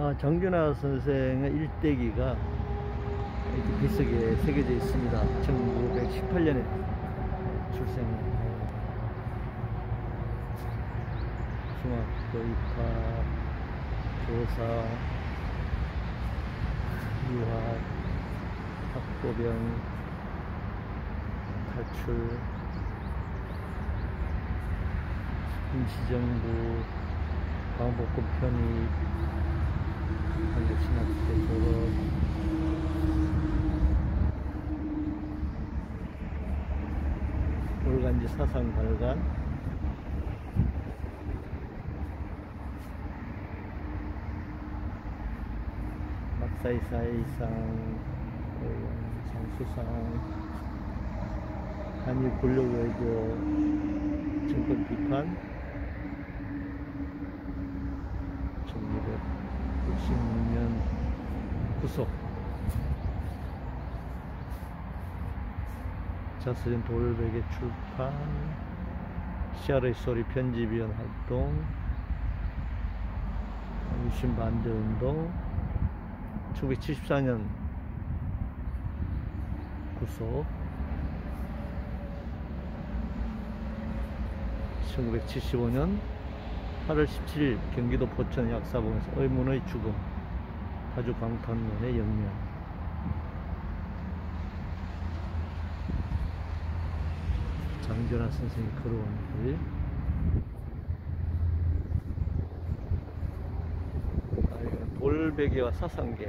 아, 정준하 선생의 일대기가 이렇게 비석에 새겨져 있습니다. 1918년에 출생한 중학교 입학, 교사, 유학, 학고병, 탈출, 임시정부, 광복군 편입, 한국신학대 졸업, 올간지 사상 발간, 막사이사이상, 상수상, 한일 권력 외교, 정권 비판, 1966년 구속, 자스린 돌베개 출판, 시아의 소리 편집위원 활동, 유신 반대 운동, 1974년 구속, 1975년 8월 17일 경기도 포천 약사봉에서 의문의 죽음, 파주 광탄면의 영면. 장전하 선생이 걸어온 길. 돌베개와 사상계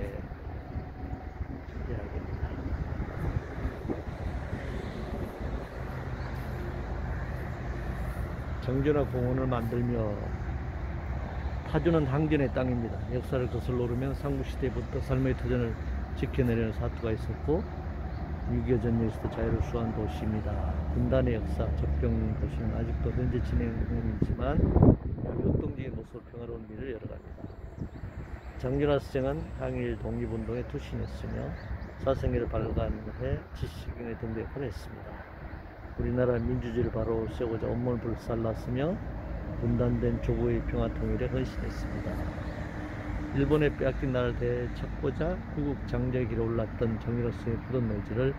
이야기입니다. 정전화 공원을 만들며 파주는 항전의 땅입니다. 역사를 거슬러 오르면 상무시대부터 삶의 터전을 지켜내려는 사투가 있었고 6.25 전쟁에서도 자유를 수호한 도시입니다. 분단의 역사, 적병 도시는 아직도 현재 진행 중이지만 역동적인 모습으로 평화로운 미래를 열어갑니다. 장준하 수정은 항일 독립운동에 투신했으며 사생애를 발간해 지식인의 등대 역할을 했습니다. 우리나라 민주주의를 바로 세우고자 온몸을 불살랐으며 분단된 조국의 평화 통일에 헌신했습니다. 일본에 빼앗긴 나라를 되찾고자 구국 길에 올랐던 정의로서의 푸른 의지를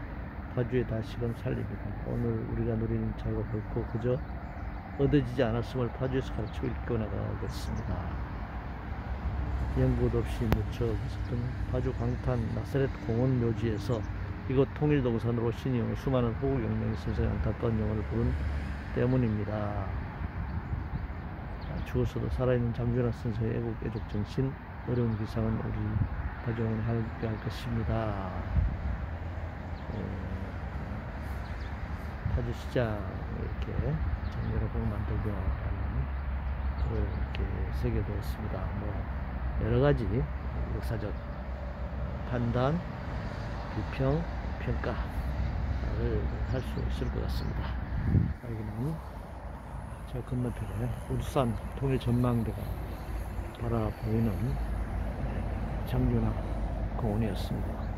파주에 다시금 살립니다. 오늘 우리가 누리는 자유가 결코 그저 얻어지지 않았음을 파주에서 가르치고 일깨워 나가겠습니다. 연구 없이 묻혀 있었던 파주 광탄 나사렛 공원 묘지에서 이곳 통일동산으로 신이용 수많은 호국 영명의 선생의 안타까운 영혼을 부른 때문입니다. 죽었어도 살아있는 장준하 선생의 애국 애족 정신 어려운 기상은 우리 가정을 함께 할 것입니다. 어, 파주 시장 이렇게 만들고라는 글을 이렇게 새겨두었습니다. 뭐 여러 가지 역사적 판단, 비평, 평가를 할 수 있을 것 같습니다. 여기는 저 건너편에 울산 통일 전망대가 바라보이는 장윤학 공원이었습니다.